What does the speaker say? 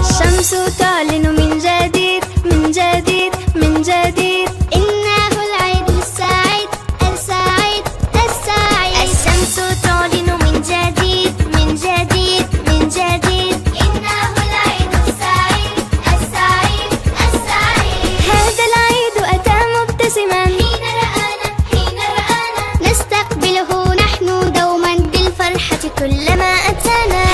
الشمس تعلن من جديد من جديد من جديد. إنه العيد السعيد السعيد السعيد. الشمس تعلن من جديد من جديد من جديد. إنه العيد السعيد السعيد السعيد. هذا العيد أتى مبتسما. حين رآنا حين رآنا. نستقبله نحن دوما بالفرحة كلما أتانا.